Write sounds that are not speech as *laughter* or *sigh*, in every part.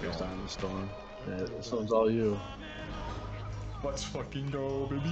Walker's down in the storm. Yeah, this one's all you. Let's fucking go, baby.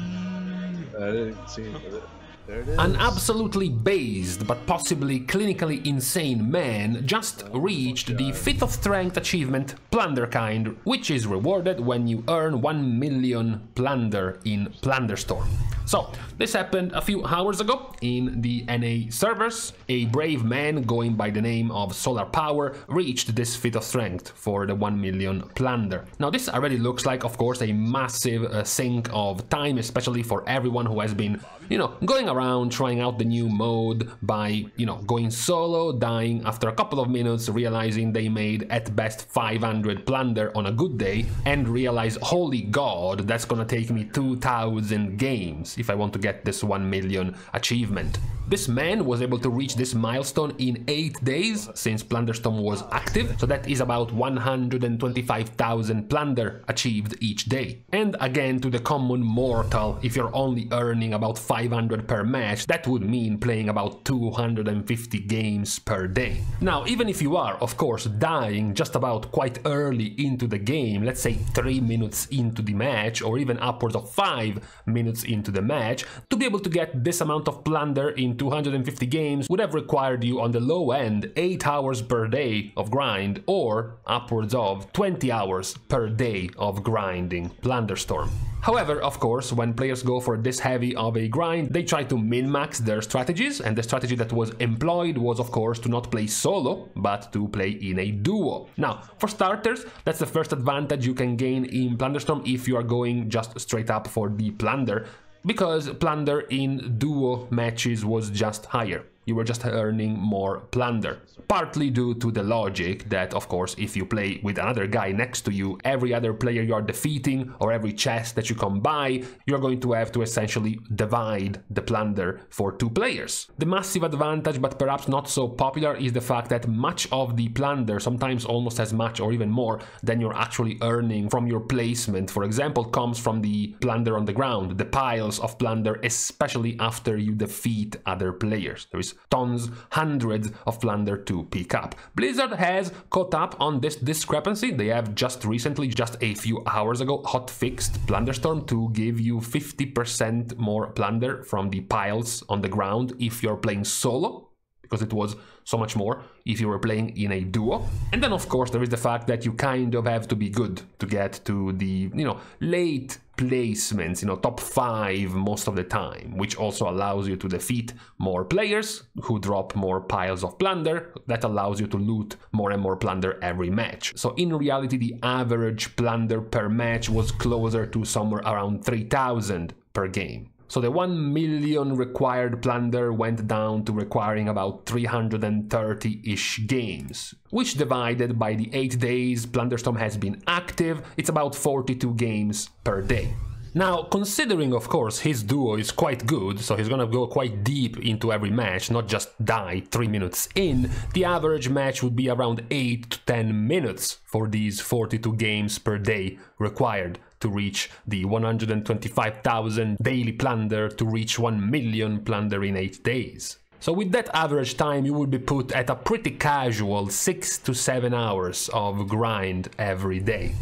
I didn't see it. There it is. An absolutely based but possibly clinically insane man just reached the feat of strength achievement Plunderkind, which is rewarded when you earn 1 million plunder in Plunderstorm. So, this happened a few hours ago in the NA servers. A brave man going by the name of Solar Power reached this feat of strength for the 1 million plunder. Now, this already looks like, of course, a massive uh, sink of time, especially for everyone who has been, you know, going around trying out the new mode by, you know, going solo, dying after a couple of minutes, realizing they made at best 500 plunder on a good day, and realize, holy god, that's gonna take me 2000 games if I want to get this 1 million achievement. This man was able to reach this milestone in 8 days since Plunderstorm was active, so that is about 125,000 plunder achieved each day. And again, to the common mortal, if you're only earning about 500 per match, that would mean playing about 250 games per day. Now, even if you are, of course, dying just about quite early into the game, let's say 3 minutes into the match, or even upwards of 5 minutes into the match, to be able to get this amount of plunder in 250 games would have required you on the low end 8 hours per day of grind, or upwards of 20 hours per day of grinding Plunderstorm. However, of course, when players go for this heavy of a grind, they try to min-max their strategies, and the strategy that was employed was, of course, to not play solo, but to play in a duo. Now, for starters, that's the first advantage you can gain in Plunderstorm if you are going just straight up for the plunder, because plunder in duo matches was just higher you were just earning more plunder. Partly due to the logic that, of course, if you play with another guy next to you, every other player you are defeating or every chest that you come by, you're going to have to essentially divide the plunder for two players. The massive advantage, but perhaps not so popular, is the fact that much of the plunder, sometimes almost as much or even more than you're actually earning from your placement, for example, comes from the plunder on the ground, the piles of plunder, especially after you defeat other players. There is tons, hundreds of plunder to pick up. Blizzard has caught up on this discrepancy. They have just recently, just a few hours ago, hot fixed Plunderstorm to give you 50% more plunder from the piles on the ground if you're playing solo because it was so much more if you were playing in a duo. And then of course there is the fact that you kind of have to be good to get to the, you know, late placements, you know, top 5 most of the time, which also allows you to defeat more players who drop more piles of plunder. That allows you to loot more and more plunder every match. So in reality the average plunder per match was closer to somewhere around 3000 per game. So the 1 million required plunder went down to requiring about 330-ish games, which divided by the 8 days Plunderstorm has been active, it's about 42 games per day. Now, considering of course his duo is quite good, so he's gonna go quite deep into every match, not just die 3 minutes in, the average match would be around 8 to 10 minutes for these 42 games per day required to reach the 125,000 daily plunder to reach 1 million plunder in 8 days. So with that average time you would be put at a pretty casual 6 to 7 hours of grind every day.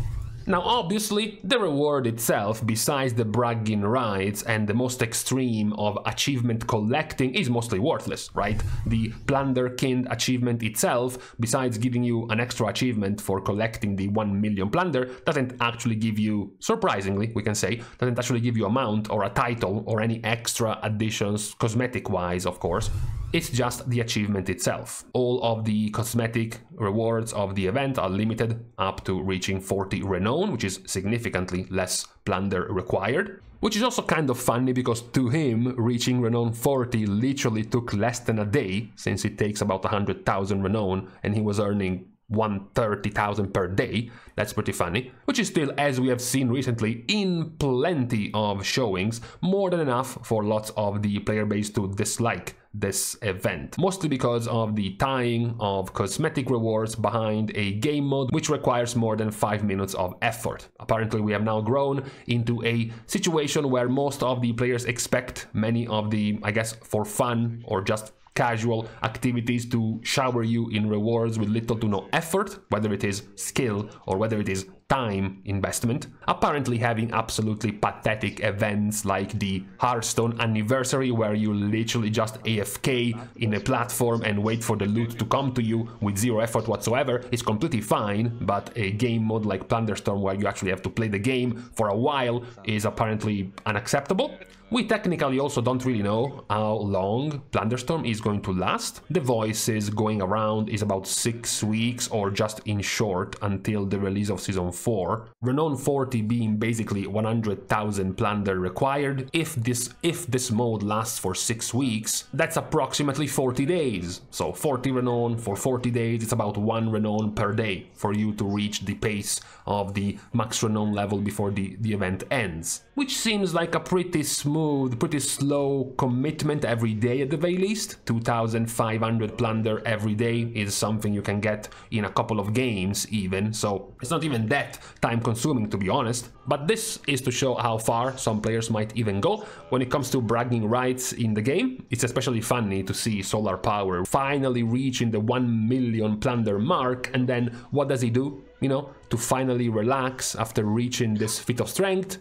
Now obviously, the reward itself, besides the bragging rights and the most extreme of achievement collecting, is mostly worthless, right? The Plunderkind achievement itself, besides giving you an extra achievement for collecting the 1 million plunder, doesn't actually give you, surprisingly, we can say, doesn't actually give you a mount or a title or any extra additions, cosmetic-wise, of course. It's just the achievement itself. All of the cosmetic rewards of the event are limited up to reaching 40 renown, which is significantly less plunder required. Which is also kind of funny because to him, reaching renown 40 literally took less than a day, since it takes about 100,000 renown, and he was earning 130,000 per day. That's pretty funny. Which is still, as we have seen recently, in plenty of showings, more than enough for lots of the player base to dislike this event, mostly because of the tying of cosmetic rewards behind a game mode which requires more than 5 minutes of effort. Apparently we have now grown into a situation where most of the players expect many of the, I guess, for fun or just casual activities to shower you in rewards with little to no effort, whether it is skill or whether it is time investment, apparently having absolutely pathetic events like the Hearthstone anniversary where you literally just AFK in a platform and wait for the loot to come to you with zero effort whatsoever is completely fine, but a game mode like Plunderstorm where you actually have to play the game for a while is apparently unacceptable. We technically also don't really know how long Plunderstorm is going to last. The voices going around is about 6 weeks or just in short until the release of Season 4. Renown 40 being basically 100,000 plunder required. If this if this mode lasts for 6 weeks, that's approximately 40 days. So 40 Renown for 40 days, it's about 1 Renown per day for you to reach the pace of the max Renown level before the, the event ends. Which seems like a pretty smooth smooth, pretty slow commitment every day at the very least. 2500 plunder every day is something you can get in a couple of games even, so it's not even that time consuming to be honest. But this is to show how far some players might even go when it comes to bragging rights in the game. It's especially funny to see Solar Power finally reaching the 1 million plunder mark and then what does he do? You know, to finally relax after reaching this feat of strength,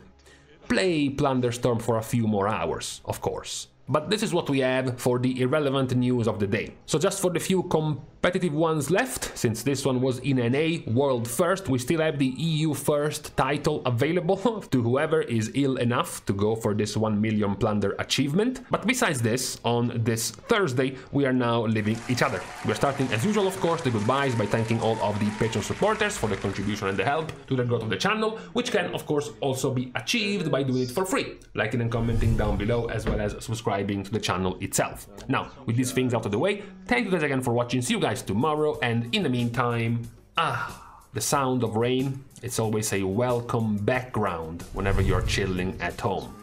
play Plunderstorm for a few more hours, of course. But this is what we have for the irrelevant news of the day. So just for the few competitive ones left, since this one was in NA world first, we still have the EU first title available *laughs* to whoever is ill enough to go for this 1 million plunder achievement. But besides this, on this Thursday, we are now leaving each other. We're starting as usual, of course, the goodbyes by thanking all of the Patreon supporters for the contribution and the help to the growth of the channel, which can, of course, also be achieved by doing it for free, liking and commenting down below, as well as subscribing to the channel itself. Now, with these things out of the way, thank you guys again for watching, see you guys tomorrow, and in the meantime, ah, the sound of rain, it's always a welcome background whenever you're chilling at home.